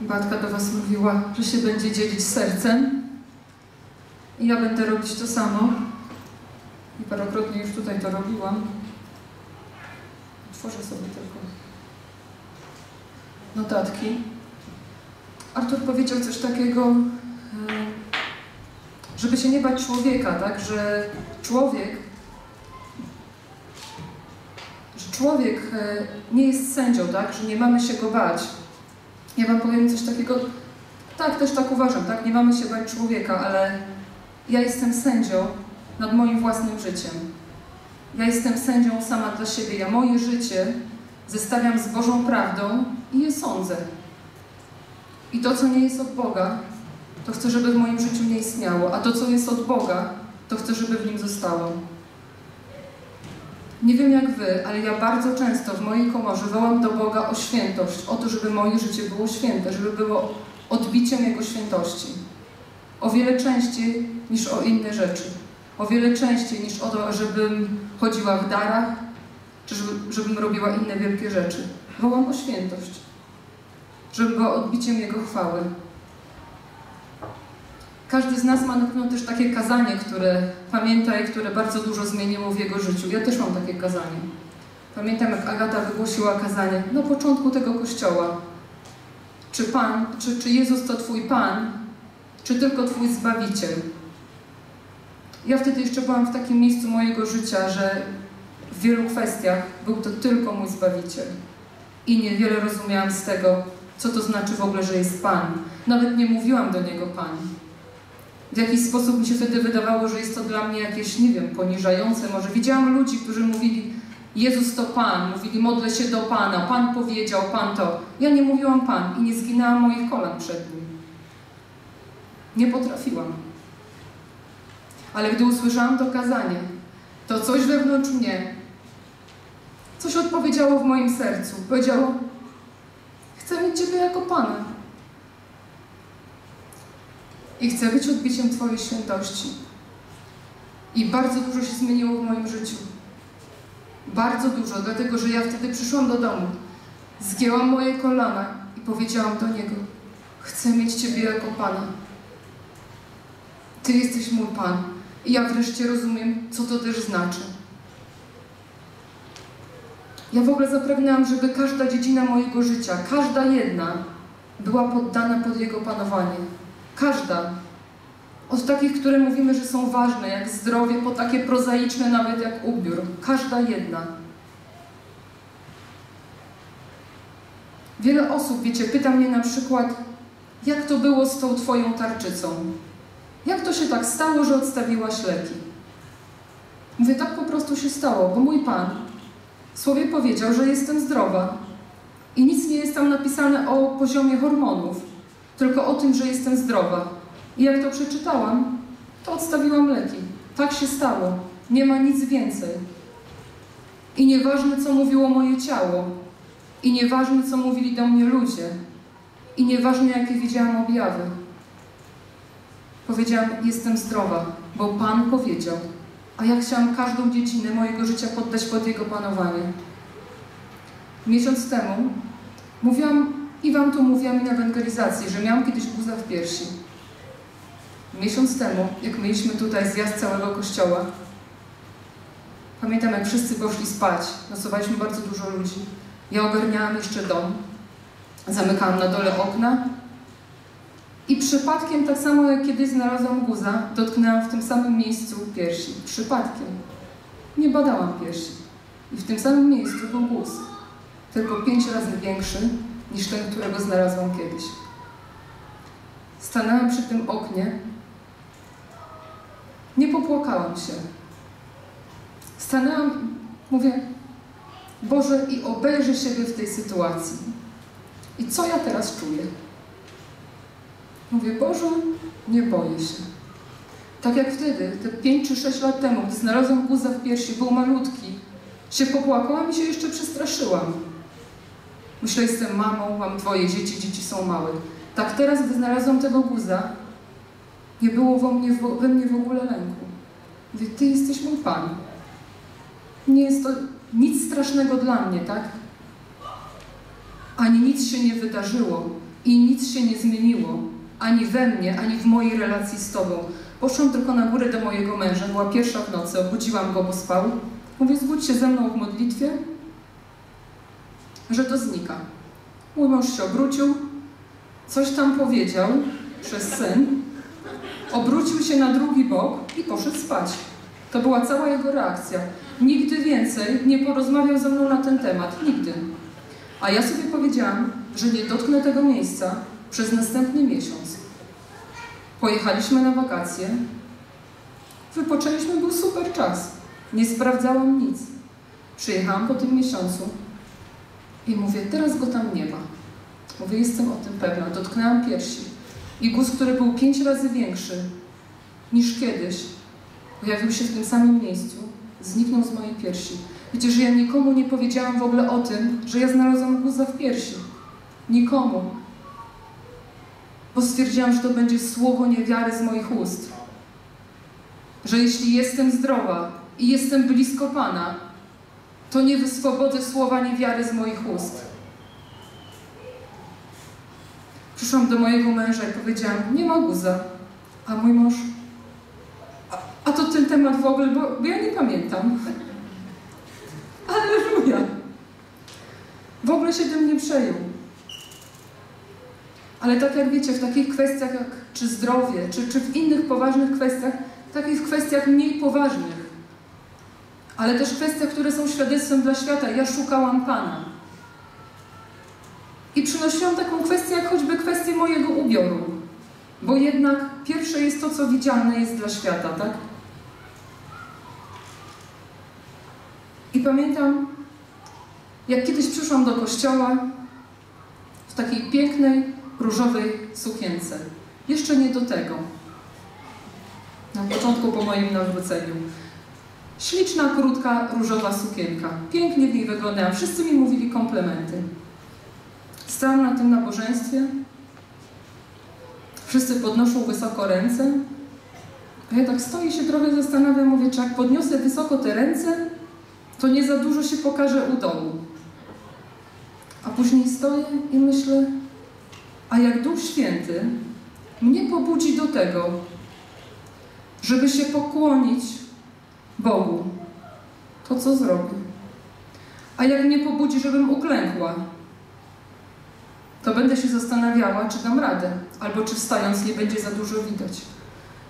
Batka do Was mówiła, że się będzie dzielić sercem i ja będę robić to samo. I parokrotnie już tutaj to robiłam. Tworzę sobie tylko notatki. Artur powiedział coś takiego, e, żeby się nie bać człowieka, tak? Że człowiek, że człowiek e, nie jest sędzią, tak? Że nie mamy się go bać. Ja Wam powiem coś takiego, tak, też tak uważam, tak? Nie mamy się bać człowieka, ale ja jestem sędzią nad moim własnym życiem. Ja jestem sędzią sama dla siebie. Ja moje życie zestawiam z Bożą prawdą i je sądzę. I to, co nie jest od Boga, to chcę, żeby w moim życiu nie istniało, a to, co jest od Boga, to chcę, żeby w nim zostało. Nie wiem jak wy, ale ja bardzo często w mojej komorze wołam do Boga o świętość, o to, żeby moje życie było święte, żeby było odbiciem Jego świętości. O wiele częściej niż o inne rzeczy. O wiele częściej niż o to, żebym chodziła w darach, czy żeby, żebym robiła inne wielkie rzeczy. Wołam o świętość, żeby była odbiciem Jego chwały. Każdy z nas ma na pewno też takie kazanie, które pamięta i które bardzo dużo zmieniło w jego życiu. Ja też mam takie kazanie. Pamiętam, jak Agata wygłosiła kazanie na początku tego kościoła. Czy Pan, czy, czy Jezus to Twój Pan, czy tylko Twój Zbawiciel? Ja wtedy jeszcze byłam w takim miejscu mojego życia, że w wielu kwestiach był to tylko mój Zbawiciel. I niewiele rozumiałam z tego, co to znaczy w ogóle, że jest Pan. Nawet nie mówiłam do Niego Pan. W jakiś sposób mi się wtedy wydawało, że jest to dla mnie jakieś, nie wiem, poniżające. Może widziałam ludzi, którzy mówili, Jezus to Pan, mówili, modlę się do Pana, Pan powiedział, Pan to. Ja nie mówiłam Pan i nie zginęłam moich kolan przed Nim. Nie potrafiłam. Ale gdy usłyszałam to kazanie, to coś wewnątrz mnie, coś odpowiedziało w moim sercu. Powiedziało, chcę mieć Ciebie jako Pana. I chcę być odbiciem Twojej świętości. I bardzo dużo się zmieniło w moim życiu. Bardzo dużo, dlatego że ja wtedy przyszłam do domu, zgięłam moje kolana i powiedziałam do Niego, chcę mieć Ciebie jako Pana. Ty jesteś mój Pan. I ja wreszcie rozumiem, co to też znaczy. Ja w ogóle zapragnęłam, żeby każda dziedzina mojego życia, każda jedna, była poddana pod Jego panowanie. Każda. Od takich, które mówimy, że są ważne, jak zdrowie, po takie prozaiczne nawet jak ubiór. Każda jedna. Wiele osób, wiecie, pyta mnie na przykład, jak to było z tą Twoją tarczycą? Jak to się tak stało, że odstawiłaś leki? Mówię, tak po prostu się stało, bo mój Pan w słowie powiedział, że jestem zdrowa i nic nie jest tam napisane o poziomie hormonów, tylko o tym, że jestem zdrowa. I jak to przeczytałam, to odstawiłam leki. Tak się stało. Nie ma nic więcej. I nieważne, co mówiło moje ciało, i nieważne, co mówili do mnie ludzie, i nieważne, jakie widziałam objawy. Powiedziałam, jestem zdrowa, bo Pan powiedział, a ja chciałam każdą dziedzinę mojego życia poddać pod Jego panowanie. Miesiąc temu mówiłam, i Wam to mówiłam i na ewangelizacji, że miałam kiedyś guza w piersi. Miesiąc temu, jak mieliśmy tutaj zjazd całego kościoła, pamiętam, jak wszyscy poszli spać, nocowaliśmy bardzo dużo ludzi. Ja ogarniałam jeszcze dom, zamykałam na dole okna i przypadkiem, tak samo jak kiedyś znalazłam guza, dotknęłam w tym samym miejscu piersi. Przypadkiem. Nie badałam piersi. I w tym samym miejscu był guz. Tylko pięć razy większy niż ten, którego znalazłam kiedyś. Stanęłam przy tym oknie. Nie popłakałam się. Stanęłam mówię, Boże, i obejrzę siebie w tej sytuacji. I co ja teraz czuję? Mówię, Boże, nie boję się. Tak jak wtedy, te 5 czy 6 lat temu, gdy znalazłam guza w piersi, był malutki, się popłakałam i się jeszcze przestraszyłam. Myślę, jestem mamą, mam dwoje dzieci, dzieci są małe. Tak teraz, gdy znalazłam tego guza, nie było we mnie, we mnie w ogóle lęku. Mówię, Ty jesteś mój Pan. Nie jest to nic strasznego dla mnie, tak? Ani nic się nie wydarzyło, I nic się nie zmieniło, ani we mnie, ani w mojej relacji z Tobą. Poszłam tylko na górę do mojego męża, była pierwsza w nocy, obudziłam go, bo spał. Mówię, zbudź się ze mną w modlitwie, że to znika. Mój mąż się obrócił, coś tam powiedział przez sen, obrócił się na drugi bok i poszedł spać. To była cała jego reakcja. Nigdy więcej nie porozmawiał ze mną na ten temat. Nigdy. A ja sobie powiedziałam, że nie dotknę tego miejsca przez następny miesiąc. Pojechaliśmy na wakacje. Wypoczęliśmy, był super czas. Nie sprawdzałam nic. Przyjechałam po tym miesiącu i mówię, teraz go tam nie ma. Mówię, jestem o tym pewna. Dotknęłam piersi. I guz, który był pięć razy większy niż kiedyś, pojawił się w tym samym miejscu, zniknął z mojej piersi. Wiecie, że ja nikomu nie powiedziałam w ogóle o tym, że ja znalazłam guza w piersi. Nikomu. Bo stwierdziłam, że to będzie słowo niewiary z moich ust. Że jeśli jestem zdrowa i jestem blisko Pana, to nie wyswobodzę słowa niewiary z moich ust. Przyszłam do mojego męża i powiedziałam, nie ma guza. A mój mąż, a, a to ten temat w ogóle, bo, bo ja nie pamiętam. Aleluja. W ogóle się tym nie przejął. Ale tak jak wiecie, w takich kwestiach jak czy zdrowie, czy, czy w innych poważnych kwestiach, w takich kwestiach mniej poważnych, ale też kwestiach, które są świadectwem dla świata, ja szukałam Pana. I przynosiłam taką kwestię, jak choćby kwestię mojego ubioru. Bo jednak pierwsze jest to, co widzialne jest dla świata, tak? I pamiętam, jak kiedyś przyszłam do kościoła w takiej pięknej, różowej sukience. Jeszcze nie do tego. Na początku po moim nawróceniu. Śliczna, krótka, różowa sukienka. Pięknie w niej wyglądałam. Wszyscy mi mówili komplementy. Stałam na tym nabożeństwie. Wszyscy podnoszą wysoko ręce. A ja tak stoję się trochę zastanawiam, mówię, czy jak podniosę wysoko te ręce, to nie za dużo się pokaże u dołu. A później stoję i myślę, a jak Duch Święty mnie pobudzi do tego, żeby się pokłonić Bogu, to co zrobię? A jak mnie pobudzi, żebym uklękła, to będę się zastanawiała, czy dam radę, albo czy wstając nie będzie za dużo widać.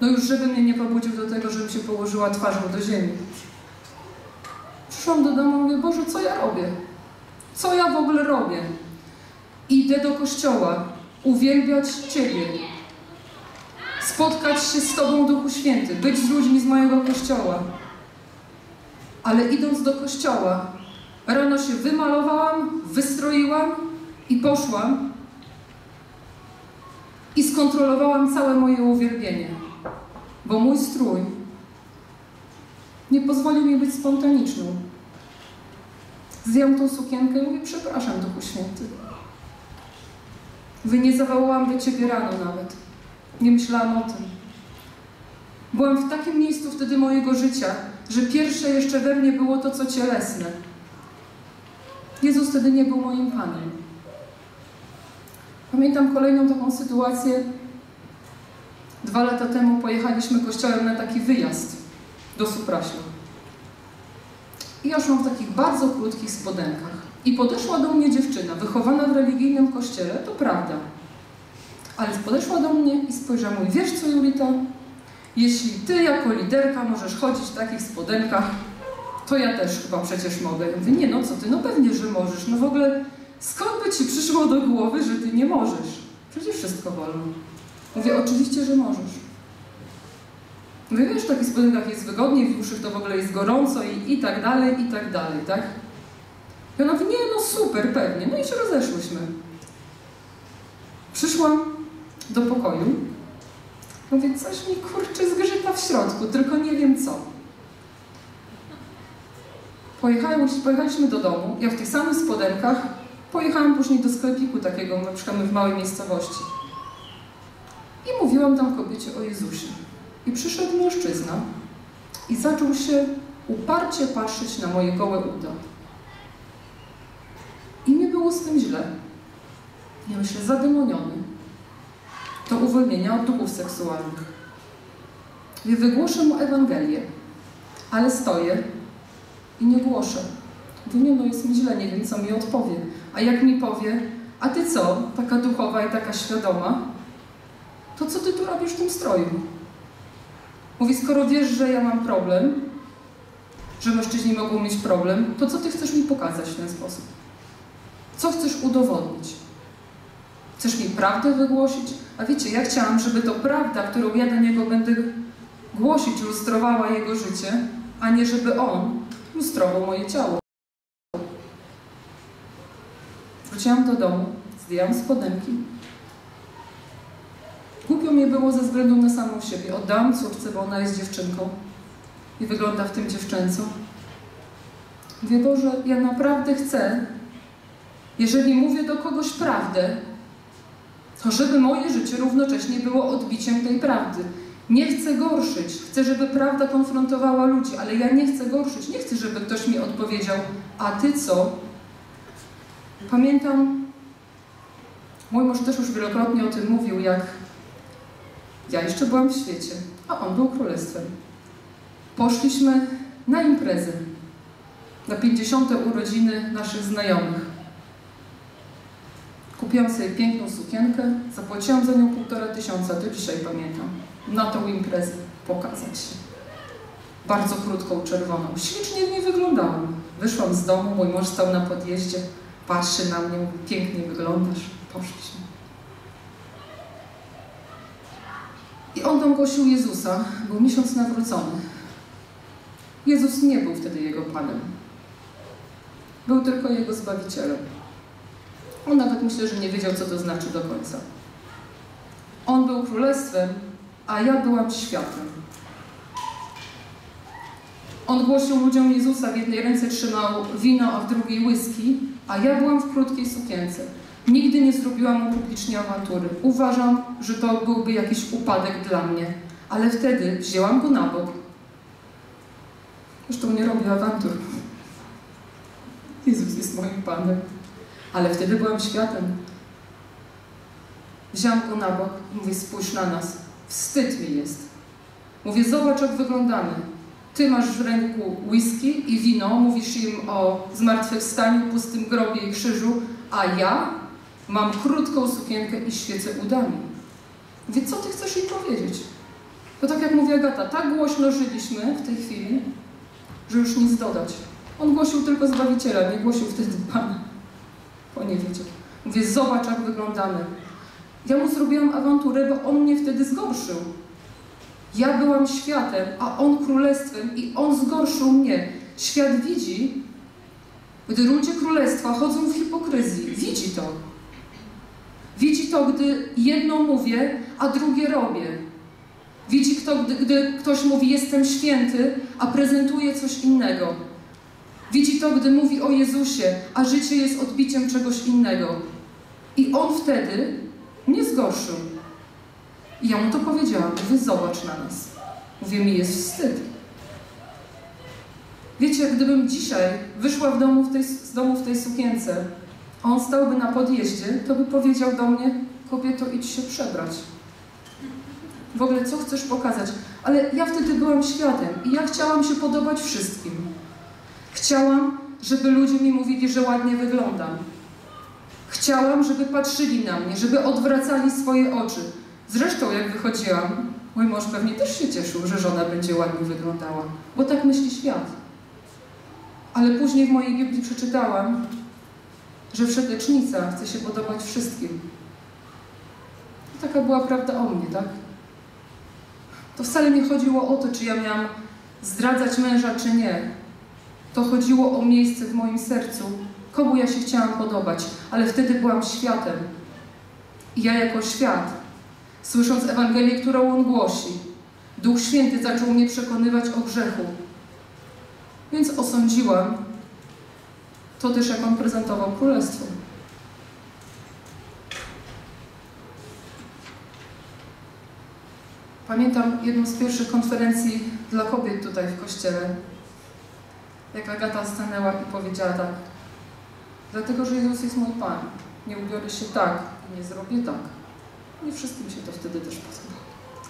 No już, żeby mnie nie pobudził do tego, żebym się położyła twarzą do ziemi. Przyszłam do domu i mówię, Boże, co ja robię? Co ja w ogóle robię? Idę do kościoła, uwielbiać Ciebie, spotkać się z Tobą, Duchu Święty, być z ludźmi z mojego kościoła. Ale idąc do kościoła, rano się wymalowałam, wystroiłam i poszłam i skontrolowałam całe moje uwielbienie, bo mój strój nie pozwolił mi być spontaniczną. Zjął tą sukienkę i mówię, przepraszam, Duchu Święty. Wy nie zawołałam do Ciebie rano nawet. Nie myślałam o tym. Byłam w takim miejscu wtedy mojego życia, że pierwsze jeszcze we mnie było to, co cielesne. Jezus wtedy nie był moim Panem. Pamiętam kolejną taką sytuację. Dwa lata temu pojechaliśmy kościołem na taki wyjazd do Supraśla. I ja szłam w takich bardzo krótkich spodenkach. I podeszła do mnie dziewczyna, wychowana w religijnym kościele, to prawda. Ale podeszła do mnie i spojrzała, mówi, wiesz co Julita, jeśli ty jako liderka możesz chodzić w takich spodenkach, to ja też chyba przecież mogę. Ja mówię, nie no co ty, no pewnie, że możesz. No w ogóle skąd by ci przyszło do głowy, że ty nie możesz? Przecież wszystko wolno. Mówię, oczywiście, że możesz. Mówię, wiesz, w takich spodenkach jest wygodniej, w uszach to w ogóle jest gorąco i, i tak dalej, i tak dalej, tak? I ona nie no super, pewnie. No i się rozeszłyśmy. Przyszłam do pokoju. Mówię, coś mi kurczę zgrzyta w środku, tylko nie wiem co. pojechaliśmy do domu, ja w tych samych spodenkach pojechałam później do sklepiku takiego, na przykład w małej miejscowości. I mówiłam tam kobiecie o Jezusie. I przyszedł mężczyzna i zaczął się uparcie patrzeć na moje gołe uda. I mi było z tym źle. ja myślę, zademoniony, do uwolnienia od duchów seksualnych. Ja wygłoszę mu Ewangelię, ale stoję i nie głoszę. Mówię, nie no, jest mi źle, nie wiem, co mi odpowie. A jak mi powie, a ty co, taka duchowa i taka świadoma, to co ty tu robisz w tym stroju? Mówi, skoro wiesz, że ja mam problem, że mężczyźni mogą mieć problem, to co ty chcesz mi pokazać w ten sposób? Co chcesz udowodnić? Chcesz mi prawdę wygłosić? A wiecie, ja chciałam, żeby to prawda, którą ja do niego będę głosić, lustrowała jego życie, a nie żeby on lustrował moje ciało. Wróciłam do domu, zdjęłam spodenki. Głupio mi było ze względu na samą siebie. Oddałam córce, bo ona jest dziewczynką i wygląda w tym dziewczęco. Mówię, Boże, ja naprawdę chcę, jeżeli mówię do kogoś prawdę, to żeby moje życie równocześnie było odbiciem tej prawdy. Nie chcę gorszyć, chcę, żeby prawda konfrontowała ludzi, ale ja nie chcę gorszyć. Nie chcę, żeby ktoś mi odpowiedział, a ty co? Pamiętam, mój mąż też już wielokrotnie o tym mówił, jak ja jeszcze byłam w świecie, a on był królestwem. Poszliśmy na imprezę, na 50. urodziny naszych znajomych. Kupiłam sobie piękną sukienkę, zapłaciłam za nią półtora tysiąca, to dzisiaj pamiętam, na tą imprezę pokazać się. Bardzo krótką, czerwoną. Ślicznie w niej wyglądałam. Wyszłam z domu, mój mąż stał na podjeździe, patrzy na mnie, mówi, pięknie wyglądasz. Poszliśmy. I on tam głosił Jezusa, był miesiąc nawrócony. Jezus nie był wtedy jego Panem. Był tylko jego Zbawicielem. On nawet myślę, że nie wiedział, co to znaczy do końca. On był królestwem, a ja byłam światem. On głosił ludziom Jezusa, w jednej ręce trzymał wino, a w drugiej whisky, a ja byłam w krótkiej sukience. Nigdy nie zrobiłam mu publicznie awantury. Uważam, że to byłby jakiś upadek dla mnie. Ale wtedy wzięłam go na bok. Zresztą nie robię awantur. Jezus jest moim Panem. Ale wtedy byłam światem. Wziąłam go na bok i mówię, spójrz na nas. Wstyd mi jest. Mówię, zobacz jak wyglądamy. Ty masz w ręku whisky i wino, mówisz im o zmartwychwstaniu, pustym grobie i krzyżu, a ja mam krótką sukienkę i świecę udami. Mówię, co ty chcesz im powiedzieć? To tak jak mówi Agata, tak głośno żyliśmy w tej chwili, że już nic dodać. On głosił tylko Zbawiciela, nie głosił wtedy Pana. Bo nie wiedział. Mówię, zobacz jak wyglądamy. Ja mu zrobiłam awanturę, bo on mnie wtedy zgorszył. Ja byłam światem, a on królestwem i on zgorszył mnie. Świat widzi, gdy ludzie królestwa chodzą w hipokryzji. Widzi to. Widzi to, gdy jedno mówię, a drugie robię. Widzi to, gdy, gdy ktoś mówi, jestem święty, a prezentuje coś innego. Widzi to, gdy mówi o Jezusie, a życie jest odbiciem czegoś innego. I on wtedy nie zgorszył. I ja mu to powiedziałam. Mówię, zobacz na nas. Mówię, mi jest wstyd. Wiecie, gdybym dzisiaj wyszła w domu w tej, z domu w tej sukience, a on stałby na podjeździe, to by powiedział do mnie, kobieto, idź się przebrać. W ogóle, co chcesz pokazać? Ale ja wtedy byłam światem i ja chciałam się podobać wszystkim. Chciałam, żeby ludzie mi mówili, że ładnie wyglądam. Chciałam, żeby patrzyli na mnie, żeby odwracali swoje oczy. Zresztą, jak wychodziłam, mój mąż pewnie też się cieszył, że żona będzie ładnie wyglądała, bo tak myśli świat. Ale później w mojej Biblii przeczytałam, że wszetecznica chce się podobać wszystkim. Taka była prawda o mnie, tak? To wcale nie chodziło o to, czy ja miałam zdradzać męża, czy nie. To chodziło o miejsce w moim sercu, komu ja się chciałam podobać, ale wtedy byłam światem. I ja jako świat, słysząc Ewangelię, którą on głosi, Duch Święty zaczął mnie przekonywać o grzechu. Więc osądziłam to też, jak on prezentował królestwo. Pamiętam jedną z pierwszych konferencji dla kobiet tutaj w kościele, jak Agata stanęła i powiedziała tak, dlatego, że Jezus jest mój Pan, nie ubiorę się tak, nie zrobię tak. Nie wszystkim się to wtedy też podobało,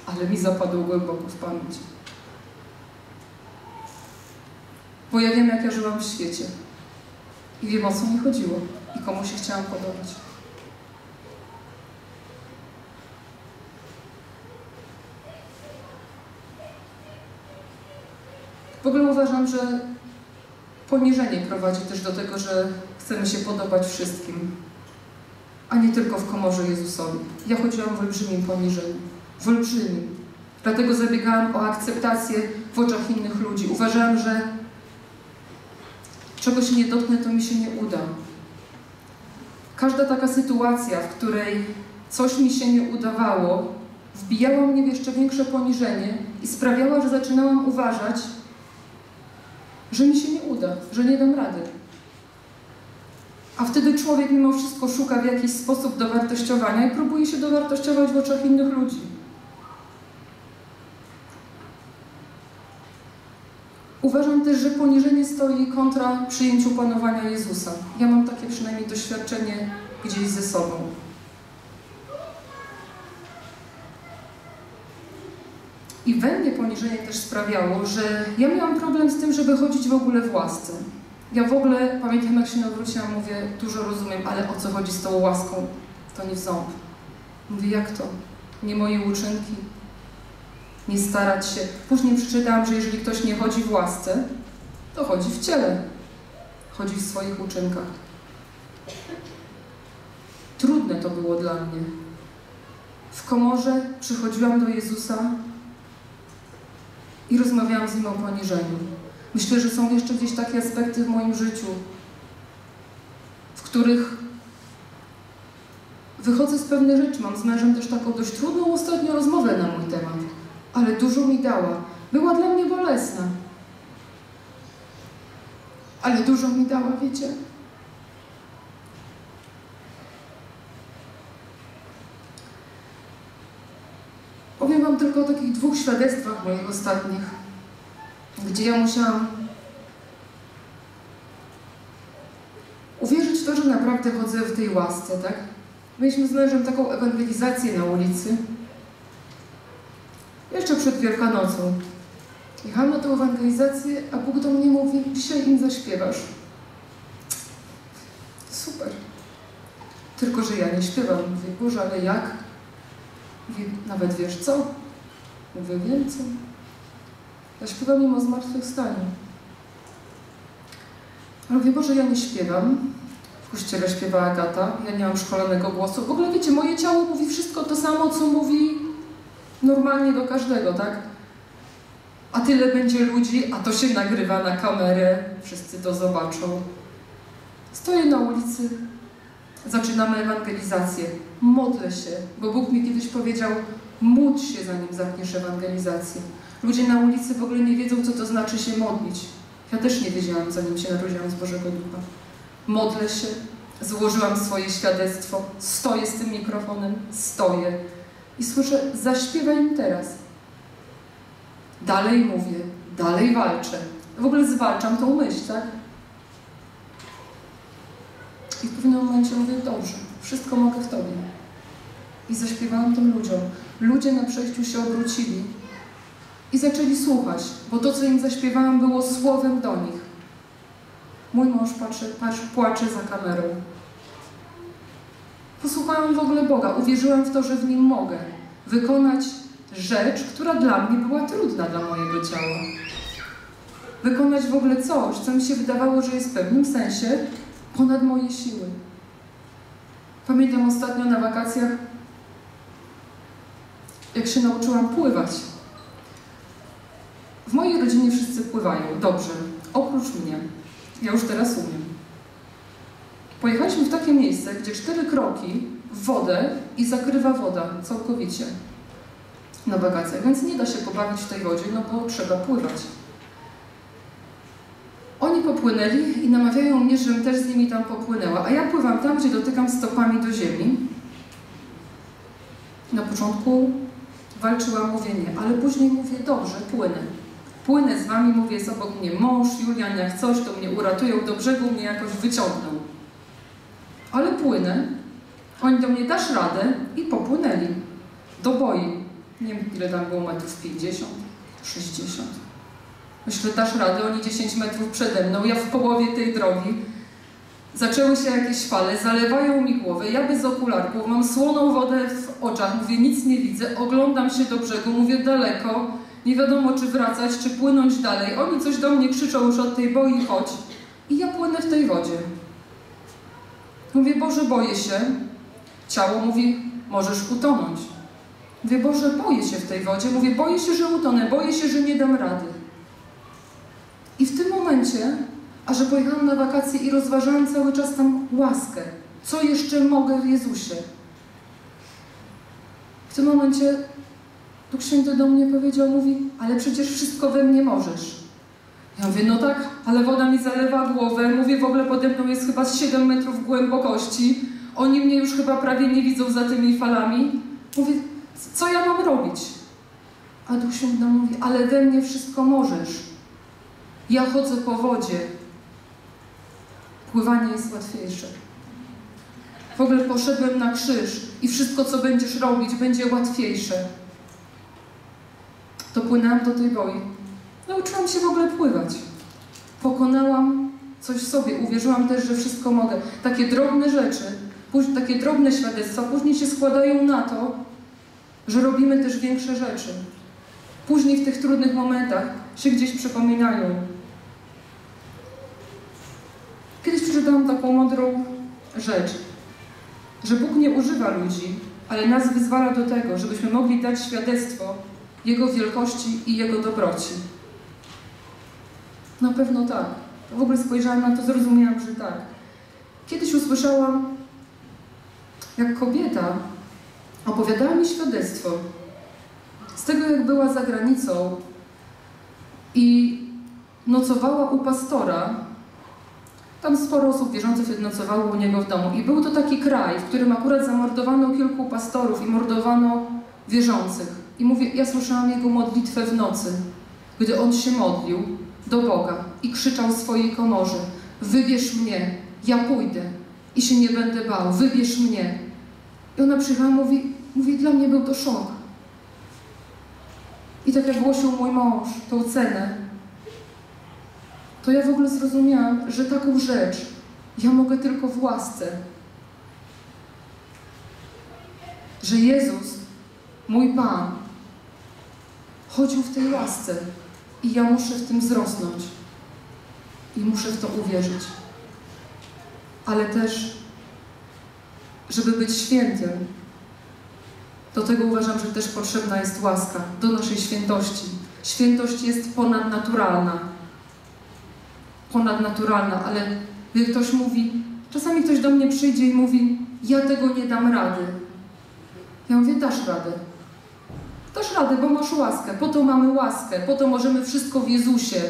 ale mi zapadło głęboko w pamięć. Bo ja wiem, jak ja żyłam w świecie i wiem, o co mi chodziło i komu się chciałam podobać. W ogóle uważam, że poniżenie prowadzi też do tego, że chcemy się podobać wszystkim, a nie tylko w komorze Jezusowi. Ja chodziłam w olbrzymim poniżeniu, w olbrzymim. Dlatego zabiegałam o akceptację w oczach innych ludzi. Uważałam, że czegoś nie dotknę, to mi się nie uda. Każda taka sytuacja, w której coś mi się nie udawało, wbijała mnie w jeszcze większe poniżenie i sprawiała, że zaczynałam uważać, że mi się nie uda, że nie dam rady. A wtedy człowiek mimo wszystko szuka w jakiś sposób dowartościowania i próbuje się dowartościować w oczach innych ludzi. Uważam też, że poniżenie stoi kontra przyjęciu panowania Jezusa. Ja mam takie przynajmniej doświadczenie gdzieś ze sobą. I we mnie poniżenie też sprawiało, że ja miałam problem z tym, żeby chodzić w ogóle w łasce. Ja w ogóle, pamiętam jak się nawróciłam, mówię, dużo rozumiem, ale o co chodzi z tą łaską? To nie ząb. Mówię, jak to? Nie moje uczynki? Nie starać się. Później przeczytałam, że jeżeli ktoś nie chodzi w łasce, to chodzi w ciele. Chodzi w swoich uczynkach. Trudne to było dla mnie. W komorze przychodziłam do Jezusa i rozmawiałam z Nim o poniżeniu. Myślę, że są jeszcze gdzieś takie aspekty w moim życiu, w których wychodzę z pewnych rzeczy. Mam z mężem też taką dość trudną ostatnio rozmowę na mój temat, ale dużo mi dała. Była dla mnie bolesna, ale dużo mi dała, wiecie. Powiem Wam tylko o takich dwóch świadectwach moich ostatnich, gdzie ja musiałam uwierzyć w to, że naprawdę chodzę w tej łasce, tak? Mieliśmy z mężem taką ewangelizację na ulicy. Jeszcze przed Wielkanocą. Jechałam na tę ewangelizację, a Bóg do mnie mówi, dzisiaj im zaśpiewasz. Super. Tylko, że ja nie śpiewam. Mówię, Boże, ale jak? Mówię, nawet wiesz co? Mówię, wiem co. Ja śpiewam im o zmartwychwstaniu. Ale mówię, Boże, ja nie śpiewam. W kościele śpiewa Agata, ja nie mam szkolonego głosu. W ogóle wiecie, moje ciało mówi wszystko to samo, co mówi normalnie do każdego, tak? A tyle będzie ludzi, a to się nagrywa na kamerę, wszyscy to zobaczą. Stoję na ulicy, zaczynamy ewangelizację. Modlę się, bo Bóg mi kiedyś powiedział, módl się zanim zamkniesz ewangelizację. Ludzie na ulicy w ogóle nie wiedzą, co to znaczy się modlić. Ja też nie wiedziałam, zanim się narodziłam z Bożego Ducha. Modlę się, złożyłam swoje świadectwo, stoję z tym mikrofonem, stoję i słyszę, zaśpiewaj im teraz. Dalej mówię, dalej walczę. W ogóle zwalczam tą myśl, tak? I w pewnym momencie mówię, dobrze, wszystko mogę w Tobie. I zaśpiewałam tym ludziom. Ludzie na przejściu się obrócili i zaczęli słuchać, bo to, co im zaśpiewałam, było słowem do nich. Mój mąż patrzy, patrzy, płacze za kamerą. Posłuchałam w ogóle Boga, uwierzyłam w to, że w Nim mogę wykonać rzecz, która dla mnie była trudna dla mojego ciała. Wykonać w ogóle coś, co mi się wydawało, że jest w pewnym sensie ponad moje siły. Pamiętam ostatnio na wakacjach, jak się nauczyłam pływać. W mojej rodzinie wszyscy pływają dobrze, oprócz mnie. Ja już teraz umiem. Pojechaliśmy w takie miejsce, gdzie cztery kroki w wodę i zakrywa woda całkowicie na wakacjach, więc nie da się pobawić w tej wodzie, no bo trzeba pływać. Oni popłynęli i namawiają mnie, żebym też z nimi tam popłynęła, a ja pływam tam, gdzie dotykam stopami do ziemi. Na początku walczyłam, mówię nie, ale później mówię dobrze, płynę. Płynę z wami, mówię, jest obok mnie mąż, Julian, jak coś, to mnie uratują, do brzegu mnie jakoś wyciągną. Ale płynę Oni do mnie dasz radę i popłynęli do boi. Nie wiem, ile tam było metrów, 50, 60. Myślę, dasz radę, oni 10 metrów przede mną, ja w połowie tej drogi. Zaczęły się jakieś fale, zalewają mi głowę, ja bez okularków, mam słoną wodę w oczach, mówię, nic nie widzę, oglądam się do brzegu, mówię daleko, nie wiadomo czy wracać, czy płynąć dalej. Oni coś do mnie krzyczą już od tej boi, chodź. I ja płynę w tej wodzie. Mówię, Boże, boję się. Ciało mówi, możesz utonąć. Mówię, Boże, boję się w tej wodzie. Mówię, boję się, że utonę, boję się, że nie dam rady. I w tym momencie, a że pojechałam na wakacje i rozważałam cały czas tam łaskę. Co jeszcze mogę w Jezusie? W tym momencie Duch Święty do mnie powiedział, mówi, ale przecież wszystko we mnie możesz. Ja mówię, no tak, ale woda mi zalewa głowę, mówię, w ogóle pode mną jest chyba z 7 metrów głębokości, oni mnie już chyba prawie nie widzą za tymi falami. Mówię, co ja mam robić? A Duch Święty mówi, ale we mnie wszystko możesz. Ja chodzę po wodzie. Pływanie jest łatwiejsze. W ogóle poszedłem na krzyż i wszystko, co będziesz robić, będzie łatwiejsze. To płynęłam do tej boi. Nauczyłam się w ogóle pływać. Pokonałam coś w sobie. Uwierzyłam też, że wszystko mogę. Takie drobne rzeczy, takie drobne świadectwa później się składają na to, że robimy też większe rzeczy. Później w tych trudnych momentach się gdzieś przypominają. Kiedyś przeczytałam taką mądrą rzecz, że Bóg nie używa ludzi, ale nas wyzwala do tego, żebyśmy mogli dać świadectwo Jego wielkości i Jego dobroci. Na pewno tak. W ogóle spojrzałam na to, zrozumiałam, że tak. Kiedyś usłyszałam, jak kobieta opowiadała mi świadectwo z tego, jak była za granicą i nocowała u pastora. Tam sporo osób wierzących nocowało u niego w domu. I był to taki kraj, w którym akurat zamordowano kilku pastorów i mordowano wierzących. I mówię, ja słyszałam jego modlitwę w nocy, gdy on się modlił do Boga i krzyczał swojej komorze: Wybierz mnie, ja pójdę i się nie będę bał, wybierz mnie. I ona przyjechała i mówi, mówi, dla mnie był to szok. I tak jak głosił mój mąż tą cenę, to ja w ogóle zrozumiałam, że taką rzecz ja mogę tylko w łasce. Że Jezus, mój Pan, chodził w tej łasce i ja muszę w tym wzrosnąć. I muszę w to uwierzyć. Ale też, żeby być świętym, do tego uważam, że też potrzebna jest łaska do naszej świętości. Świętość jest ponadnaturalna. Ponadnaturalna, ale gdy ktoś mówi, czasami ktoś do mnie przyjdzie i mówi, ja tego nie dam rady. Ja mówię, dasz radę. Dasz radę, bo masz łaskę. Po to mamy łaskę, po to możemy wszystko w Jezusie.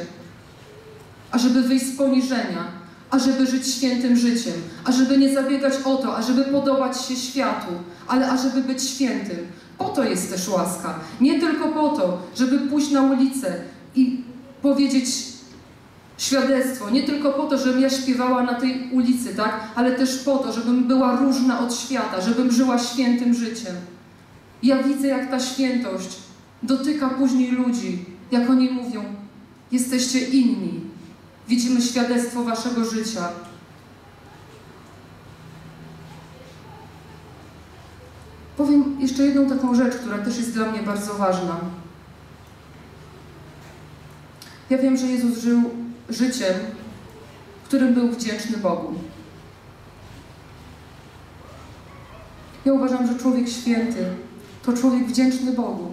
Ażeby wyjść z poniżenia, ażeby żyć świętym życiem, ażeby nie zabiegać o to, ażeby podobać się światu, ale ażeby być świętym. Po to jest też łaska. Nie tylko po to, żeby pójść na ulicę i powiedzieć świadectwo. Nie tylko po to, żebym ja śpiewała na tej ulicy, tak? Ale też po to, żebym była różna od świata, żebym żyła świętym życiem. Ja widzę, jak ta świętość dotyka później ludzi, jak oni mówią, jesteście inni. Widzimy świadectwo waszego życia. Powiem jeszcze jedną taką rzecz, która też jest dla mnie bardzo ważna. Ja wiem, że Jezus żył życiem, którym był wdzięczny Bogu. Ja uważam, że człowiek święty to człowiek wdzięczny Bogu.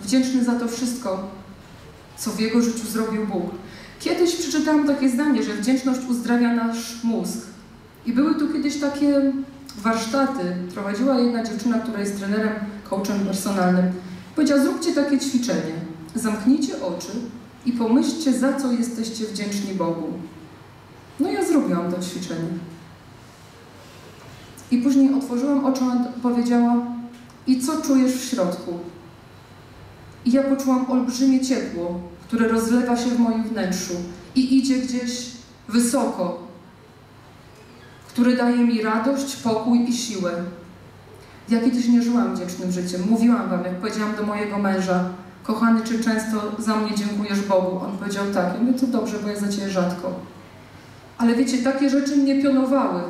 Wdzięczny za to wszystko, co w jego życiu zrobił Bóg. Kiedyś przeczytałam takie zdanie, że wdzięczność uzdrawia nasz mózg. I były tu kiedyś takie warsztaty. Prowadziła jedna dziewczyna, która jest trenerem, coachem personalnym. Powiedziała, zróbcie takie ćwiczenie. Zamknijcie oczy i pomyślcie, za co jesteście wdzięczni Bogu. No ja zrobiłam to ćwiczenie. I później otworzyłam oczy, ona powiedziała, i co czujesz w środku? I ja poczułam olbrzymie ciepło, które rozlewa się w moim wnętrzu i idzie gdzieś wysoko, który daje mi radość, pokój i siłę. Ja kiedyś nie żyłam wdzięcznym życiem. Mówiłam wam, jak powiedziałam do mojego męża, kochany, czy często za mnie dziękujesz Bogu? On powiedział tak. Ja mówię, to dobrze, bo ja za ciebie rzadko. Ale wiecie, takie rzeczy mnie pionowały.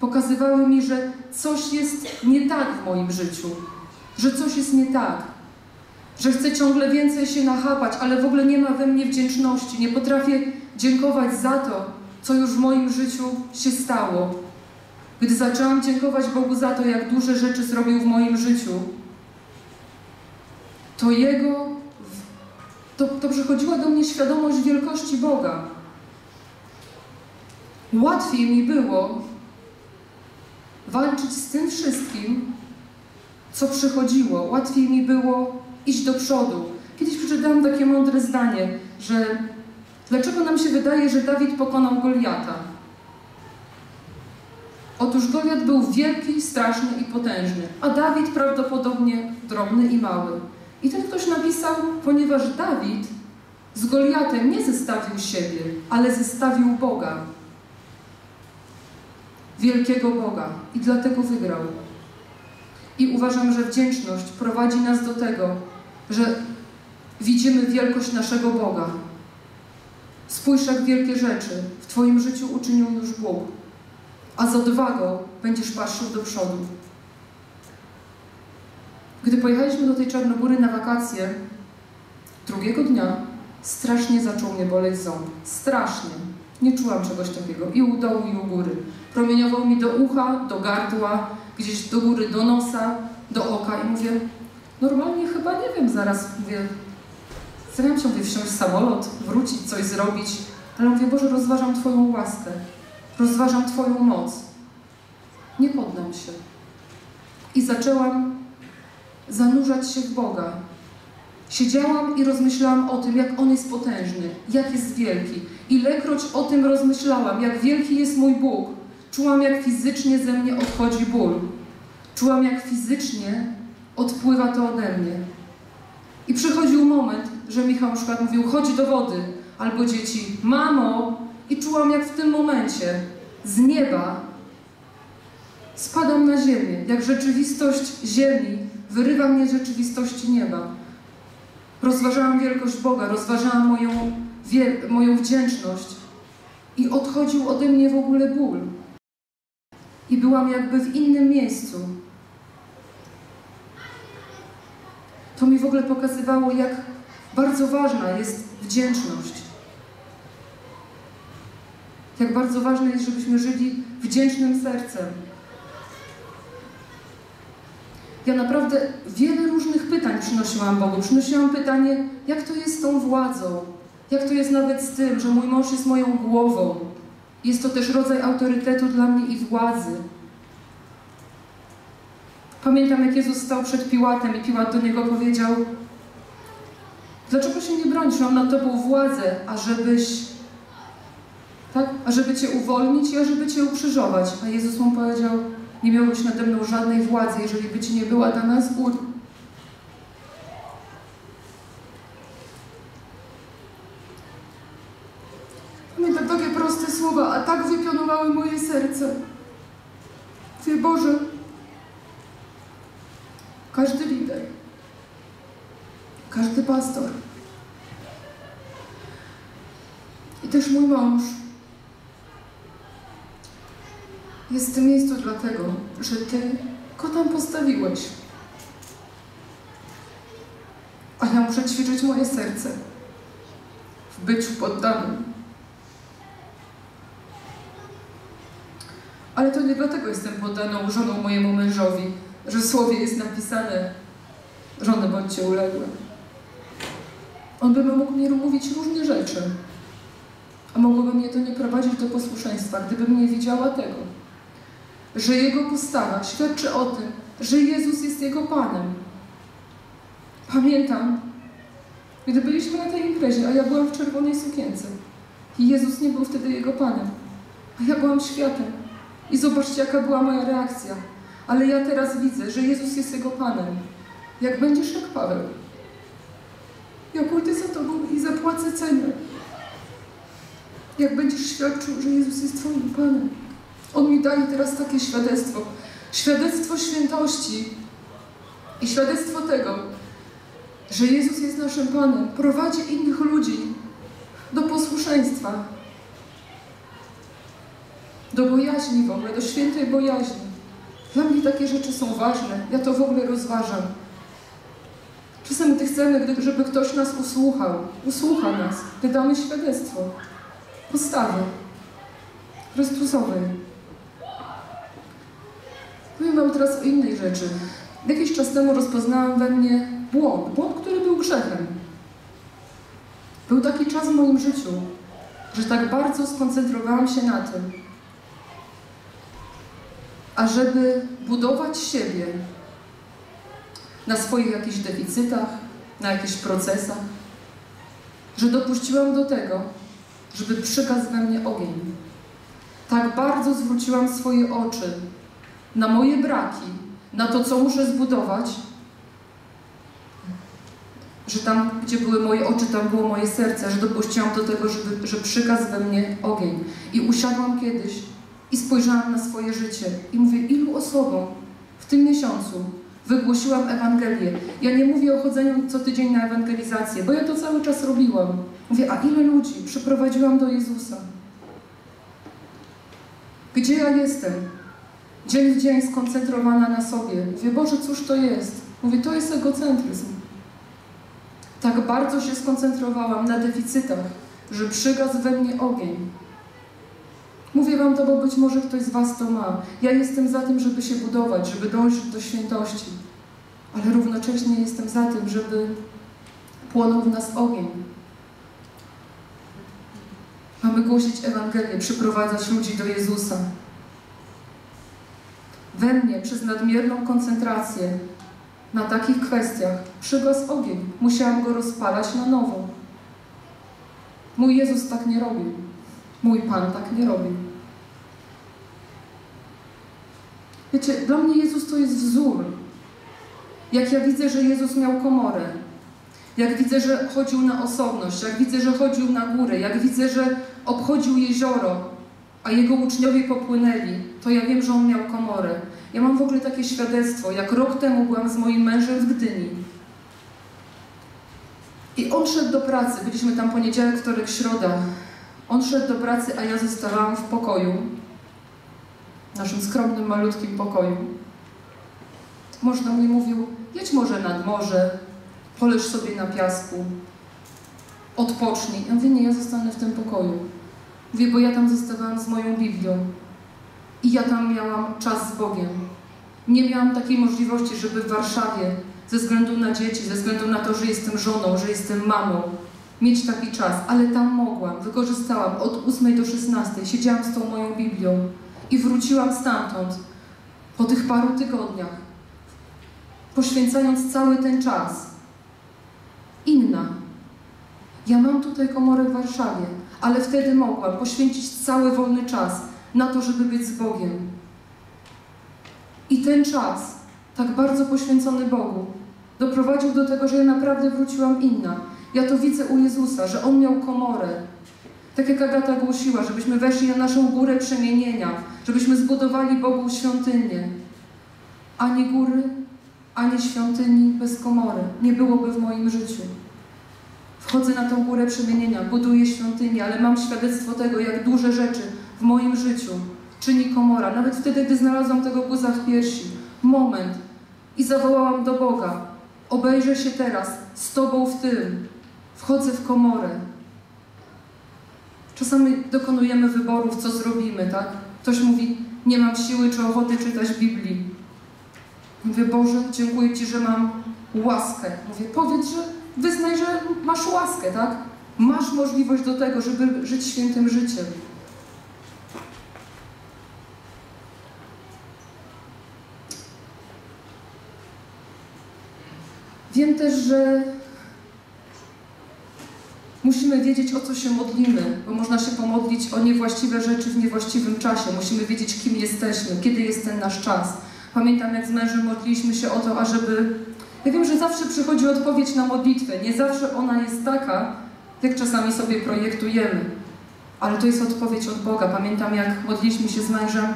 Pokazywały mi, że coś jest nie tak w moim życiu. Że coś jest nie tak. Że chcę ciągle więcej się nachapać, ale w ogóle nie ma we mnie wdzięczności. Nie potrafię dziękować za to, co już w moim życiu się stało. Gdy zaczęłam dziękować Bogu za to, jak duże rzeczy zrobił w moim życiu, to Jego, to, to przychodziła do mnie świadomość wielkości Boga. Łatwiej mi było walczyć z tym wszystkim, co przychodziło. Łatwiej mi było iść do przodu. Kiedyś przeczytałam takie mądre zdanie, że dlaczego nam się wydaje, że Dawid pokonał Goliata? Otóż Goliat był wielki, straszny i potężny, a Dawid prawdopodobnie drobny i mały. I ten ktoś napisał, ponieważ Dawid z Goliatem nie zestawił siebie, ale zestawił Boga. Wielkiego Boga. I dlatego wygrał. I uważam, że wdzięczność prowadzi nas do tego, że widzimy wielkość naszego Boga. Spójrz, jak wielkie rzeczy w Twoim życiu uczynił już Bóg a z odwagą będziesz patrzył do przodu. Gdy pojechaliśmy do tej Czarnogóry na wakacje, drugiego dnia strasznie zaczął mnie boleć ząb. Strasznie. Nie czułam czegoś takiego. I u dołu, i u góry. Promieniował mi do ucha, do gardła, gdzieś do góry, do nosa, do oka i mówię, normalnie chyba nie wiem, zaraz mówię, zastanawiam się, mówię, wsiąść w samolot, wrócić, coś zrobić, ale mówię, Boże, rozważam Twoją łaskę. Rozważam Twoją moc. Nie poddam się. I zaczęłam zanurzać się w Boga. Siedziałam i rozmyślałam o tym, jak On jest potężny, jak jest wielki. Ilekroć o tym rozmyślałam, jak wielki jest mój Bóg, czułam, jak fizycznie ze mnie odchodzi ból. Czułam, jak fizycznie odpływa to ode mnie. I przychodził moment, że Michał na przykład mówił, chodź do wody, albo dzieci, mamo, i czułam, jak w tym momencie z nieba spadam na ziemię, jak rzeczywistość ziemi wyrywa mnie z rzeczywistości nieba. Rozważałam wielkość Boga, rozważałam moją, moją wdzięczność i odchodził ode mnie w ogóle ból. I byłam jakby w innym miejscu. To mi w ogóle pokazywało, jak bardzo ważna jest wdzięczność. Jak bardzo ważne jest, żebyśmy żyli wdzięcznym sercem. Ja naprawdę wiele różnych pytań przynosiłam Bogu. Przynosiłam pytanie, jak to jest z tą władzą? Jak to jest nawet z tym, że mój mąż jest moją głową? Jest to też rodzaj autorytetu dla mnie i władzy. Pamiętam, jak Jezus stał przed Piłatem i Piłat do niego powiedział Dlaczego się nie bronisz? Mam nad tobą władzę, ażebyś tak? Ażeby Cię uwolnić i ażeby Cię ukrzyżować. A Jezus mu powiedział, nie miałbyś nade mną żadnej władzy, jeżeli by Ci nie była dana z góry. Pamiętam takie proste słowa, a tak wypionowały moje serce. Mówię, Boże, każdy lider, każdy pastor i też mój mąż jest w tym miejscu dlatego, że Ty go tam postawiłeś. A ja muszę ćwiczyć moje serce w byciu poddanym. Ale to nie dlatego jestem poddaną żoną mojemu mężowi, że w słowie jest napisane żony bądźcie uległe. On by mógł mnie mówić różne rzeczy, a mogłoby mnie to nie prowadzić do posłuszeństwa, gdybym nie widziała tego że jego postawa świadczy o tym, że Jezus jest jego Panem. Pamiętam, gdy byliśmy na tej imprezie, a ja byłam w czerwonej sukience i Jezus nie był wtedy jego Panem, a ja byłam światem. I zobaczcie, jaka była moja reakcja. Ale ja teraz widzę, że Jezus jest jego Panem. Jak będziesz jak Paweł, ja pójdę za Tobą i zapłacę cenę. Jak będziesz świadczył, że Jezus jest Twoim Panem. On mi daje teraz takie świadectwo. Świadectwo świętości i świadectwo tego, że Jezus jest naszym Panem, prowadzi innych ludzi do posłuszeństwa, do bojaźni w ogóle, do świętej bojaźni. Dla mnie takie rzeczy są ważne. Ja to w ogóle rozważam. Czasem gdy chcemy, żeby ktoś nas usłuchał, usłucha nas, gdy damy świadectwo postawy Chrystusowej. Powiem Wam teraz o innej rzeczy. Jakiś czas temu rozpoznałam we mnie błąd, błąd, który był grzechem. Był taki czas w moim życiu, że tak bardzo skoncentrowałam się na tym, ażeby budować siebie na swoich jakichś deficytach, na jakichś procesach, że dopuściłam do tego, żeby przygasł we mnie ogień. Tak bardzo zwróciłam swoje oczy na moje braki, na to, co muszę zbudować, że tam, gdzie były moje oczy, tam było moje serce, że dopuściłam do tego, żeby, że przygasł we mnie ogień. I usiadłam kiedyś i spojrzałam na swoje życie i mówię, ilu osobom w tym miesiącu wygłosiłam Ewangelię. Ja nie mówię o chodzeniu co tydzień na ewangelizację, bo ja to cały czas robiłam. Mówię, a ile ludzi przyprowadziłam do Jezusa? Gdzie ja jestem? Dzień w dzień skoncentrowana na sobie. Mówię, Boże, cóż to jest? Mówię, to jest egocentryzm. Tak bardzo się skoncentrowałam na deficytach, że przygasł we mnie ogień. Mówię Wam to, bo być może ktoś z Was to ma. Ja jestem za tym, żeby się budować, żeby dążyć do świętości, ale równocześnie jestem za tym, żeby płonął w nas ogień. Mamy głosić Ewangelię, przyprowadzać ludzi do Jezusa. We mnie przez nadmierną koncentrację na takich kwestiach przygasł ogień. Musiałam go rozpalać na nowo. Mój Jezus tak nie robił. Mój Pan tak nie robił. Wiecie, dla mnie Jezus to jest wzór. Jak ja widzę, że Jezus miał komorę, jak widzę, że chodził na osobność, jak widzę, że chodził na górę, jak widzę, że obchodził jezioro, a jego uczniowie popłynęli, to ja wiem, że on miał komorę. Ja mam w ogóle takie świadectwo, jak rok temu byłam z moim mężem w Gdyni. I on szedł do pracy, byliśmy tam poniedziałek, wtorek, środa. On szedł do pracy, a ja zostawałam w pokoju, naszym skromnym, malutkim pokoju. Można mi mówił, jedź może nad morze, poleż sobie na piasku, odpocznij. Ja mówię, nie, ja zostanę w tym pokoju. Mówię, bo ja tam zostawałam z moją Biblią. I ja tam miałam czas z Bogiem. Nie miałam takiej możliwości, żeby w Warszawie, ze względu na dzieci, ze względu na to, że jestem żoną, że jestem mamą, mieć taki czas, ale tam mogłam, wykorzystałam od 8 do 16, siedziałam z tą moją Biblią. I wróciłam stamtąd. Po tych paru tygodniach, poświęcając cały ten czas. Inna. Ja mam tutaj komorę w Warszawie, ale wtedy mogłam poświęcić cały wolny czas na to, żeby być z Bogiem. I ten czas, tak bardzo poświęcony Bogu, doprowadził do tego, że ja naprawdę wróciłam inna. Ja to widzę u Jezusa, że On miał komorę. Tak jak Agata głosiła, żebyśmy weszli na naszą górę przemienienia, żebyśmy zbudowali Bogu świątynię. Ani góry, ani świątyni bez komory nie byłoby w moim życiu. Wchodzę na tą górę przemienienia, buduję świątynię, ale mam świadectwo tego, jak duże rzeczy w moim życiu czyni komora. Nawet wtedy, gdy znalazłam tego guza w piersi. Moment. I zawołałam do Boga. Obejrzę się teraz z Tobą w tym. Wchodzę w komorę. Czasami dokonujemy wyborów, co zrobimy, tak? Ktoś mówi, nie mam siły czy ochoty czytać Biblii. Mówię, Boże, dziękuję Ci, że mam łaskę. Mówię, powiedz, że wyznaj, że masz łaskę, tak? Masz możliwość do tego, żeby żyć świętym życiem. Wiem też, że musimy wiedzieć, o co się modlimy, bo można się pomodlić o niewłaściwe rzeczy w niewłaściwym czasie. Musimy wiedzieć, kim jesteśmy, kiedy jest ten nasz czas. Pamiętam, jak z mężem modliliśmy się o to, ażeby... Ja wiem, że zawsze przychodzi odpowiedź na modlitwę. Nie zawsze ona jest taka, jak czasami sobie projektujemy. ale to jest odpowiedź od Boga. Pamiętam, jak modliliśmy się z mężem,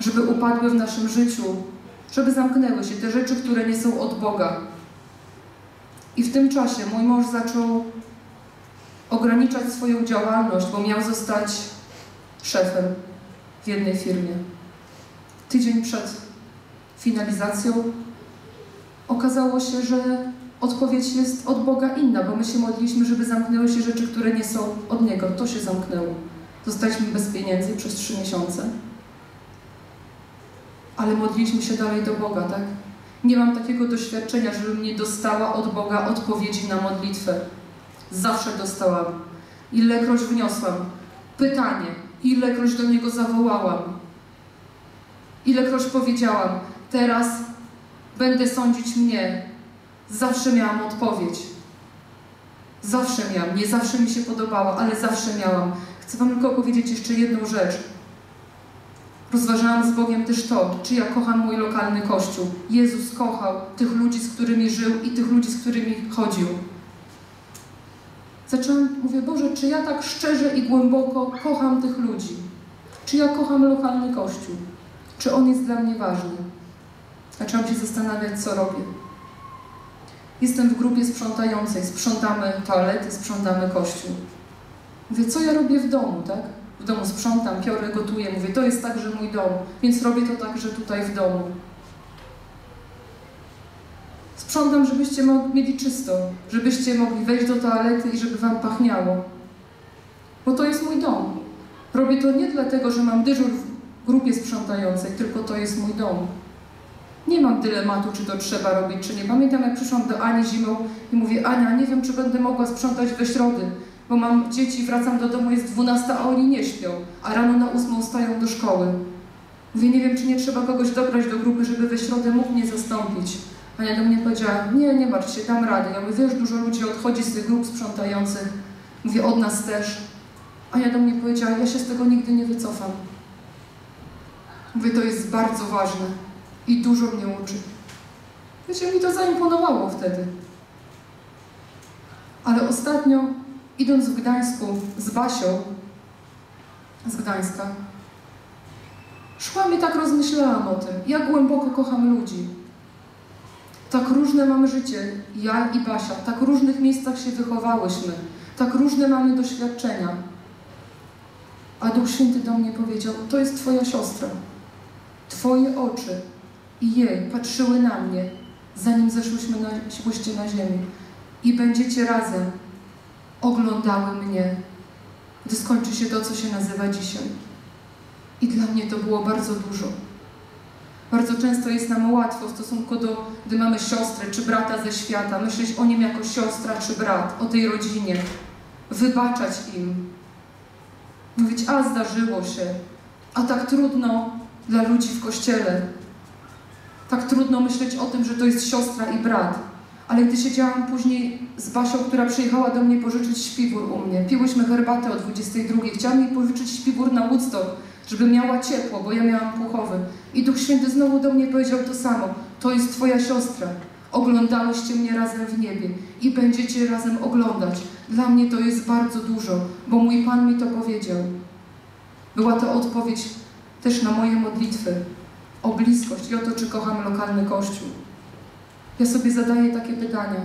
żeby upadły w naszym życiu, żeby zamknęły się te rzeczy, które nie są od Boga. I w tym czasie mój mąż zaczął ograniczać swoją działalność, bo miał zostać szefem w jednej firmie. Tydzień przed finalizacją okazało się, że odpowiedź jest od Boga inna, bo my się modliliśmy, żeby zamknęły się rzeczy, które nie są od Niego. To się zamknęło. Zostaliśmy bez pieniędzy przez trzy miesiące. Ale modliliśmy się dalej do Boga, tak? Nie mam takiego doświadczenia, żebym nie dostała od Boga odpowiedzi na modlitwę. Zawsze dostałam. Ilekroć wniosłam pytanie, ilekroć do Niego zawołałam, ilekroć powiedziałam, teraz będę sądzić mnie, zawsze miałam odpowiedź. Zawsze miałam, nie zawsze mi się podobało, ale zawsze miałam. Chcę Wam tylko powiedzieć jeszcze jedną rzecz. Rozważałam z Bogiem też to, czy ja kocham mój lokalny kościół. Jezus kochał tych ludzi, z którymi żył i tych ludzi, z którymi chodził. Zaczęłam, mówię, Boże, czy ja tak szczerze i głęboko kocham tych ludzi? Czy ja kocham lokalny kościół? Czy on jest dla mnie ważny? Zaczęłam się zastanawiać, co robię. Jestem w grupie sprzątającej, sprzątamy toalety, sprzątamy kościół. Mówię, co ja robię w domu, tak? W domu sprzątam, piorę, gotuję. Mówię, to jest także mój dom, więc robię to także tutaj w domu. Sprzątam, żebyście mieli czysto, żebyście mogli wejść do toalety i żeby wam pachniało. Bo to jest mój dom. Robię to nie dlatego, że mam dyżur w grupie sprzątającej, tylko to jest mój dom. Nie mam dylematu, czy to trzeba robić, czy nie. Pamiętam, jak przyszłam do Ani zimą i mówię, Ania, nie wiem, czy będę mogła sprzątać we środy, bo mam dzieci, wracam do domu, jest 12, a oni nie śpią, a rano na 8 stają do szkoły. Mówię, nie wiem, czy nie trzeba kogoś dobrać do grupy, żeby we środę mógł mnie zastąpić. Ania do mnie powiedziała, nie, nie martw się, dam radę. Ja mówię, wiesz, dużo ludzi odchodzi z tych grup sprzątających. Mówię, od nas też. Ania do mnie powiedziała, ja się z tego nigdy nie wycofam. Mówię, to jest bardzo ważne i dużo mnie uczy. Wiecie, mi to zaimponowało wtedy. Ale ostatnio, idąc w Gdańsku z Basią, z Gdańska, szłam i tak rozmyślałam o tym, jak głęboko kocham ludzi. Tak różne mamy życie, ja i Basia, tak różnych miejscach się wychowałyśmy, tak różne mamy doświadczenia. A Duch Święty do mnie powiedział, to jest Twoja siostra. Twoje oczy i jej patrzyły na mnie, zanim zeszłyśmy na, szłyście na ziemię. I będziecie razem oglądały mnie, gdy skończy się to, co się nazywa dzisiaj. I dla mnie to było bardzo dużo. Bardzo często jest nam łatwo w stosunku do, gdy mamy siostrę czy brata ze świata, myśleć o nim jako siostra czy brat, o tej rodzinie, wybaczać im, mówić, a zdarzyło się, a tak trudno dla ludzi w kościele, tak trudno myśleć o tym, że to jest siostra i brat. Ale gdy siedziałam później z Basią, która przyjechała do mnie pożyczyć śpiwór u mnie, piłyśmy herbatę o 22, chciałam jej pożyczyć śpiwór na Woodstock, żeby miała ciepło, bo ja miałam puchowy. I Duch Święty znowu do mnie powiedział to samo. To jest Twoja siostra. Oglądałyście mnie razem w niebie i będziecie razem oglądać. Dla mnie to jest bardzo dużo, bo mój Pan mi to powiedział. Była to odpowiedź też na moje modlitwy o bliskość i o to, czy kocham lokalny kościół. Ja sobie zadaję takie pytania.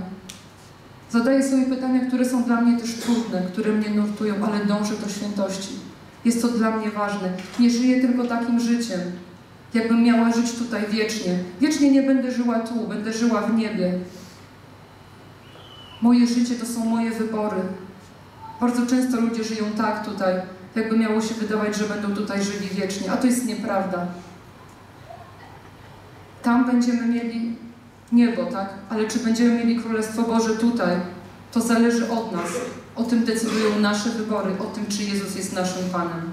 Zadaję sobie pytania, które są dla mnie też trudne, które mnie nurtują, ale dążę do świętości. Jest to dla mnie ważne. Nie żyję tylko takim życiem, jakbym miała żyć tutaj wiecznie. Wiecznie nie będę żyła tu, będę żyła w niebie. Moje życie to są moje wybory. Bardzo często ludzie żyją tak tutaj, jakby miało się wydawać, że będą tutaj żyli wiecznie, a to jest nieprawda. Tam będziemy mieli niebo, tak? Ale czy będziemy mieli Królestwo Boże tutaj, to zależy od nas. O tym decydują nasze wybory, o tym, czy Jezus jest naszym Panem.